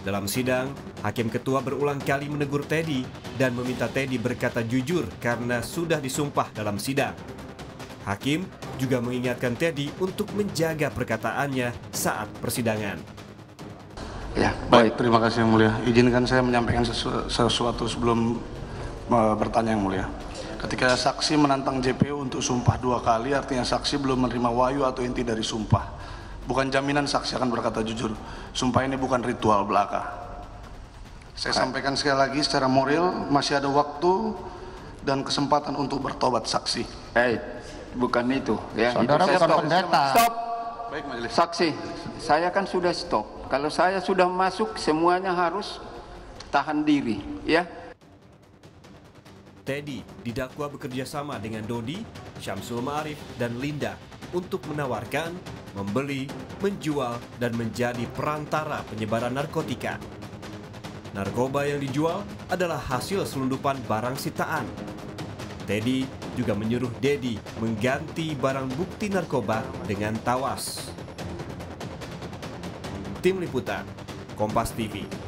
Dalam sidang, Hakim Ketua berulang kali menegur Teddy dan meminta Teddy berkata jujur karena sudah disumpah dalam sidang. Hakim juga mengingatkan Teddy untuk menjaga perkataannya saat persidangan. Ya, Baik, terima kasih Yang Mulia. Izinkan saya menyampaikan sesu- sesuatu sebelum eh, bertanya Yang Mulia. Ketika saksi menantang JPU untuk sumpah dua kali, artinya saksi belum menerima wayu atau inti dari sumpah. Bukan jaminan saksi akan berkata jujur. Sumpah ini bukan ritual belaka. Saya sampaikan sekali lagi secara moral, masih ada waktu dan kesempatan untuk bertobat saksi. Eh, bukan itu. Ya, Saudara itu saya bukan stop. pendeta. Stop. Baik, Majelis. Saksi, saya kan sudah stop. Kalau saya sudah masuk, semuanya harus tahan diri, ya. Teddy didakwa bekerja sama dengan Dodi, Syamsul Ma'arif, dan Linda untuk menawarkan, membeli, menjual, dan menjadi perantara penyebaran narkotika. Narkoba yang dijual adalah hasil selundupan barang sitaan. Teddy juga menyuruh Dedi mengganti barang bukti narkoba dengan tawas. Tim Liputan, Kompas TV.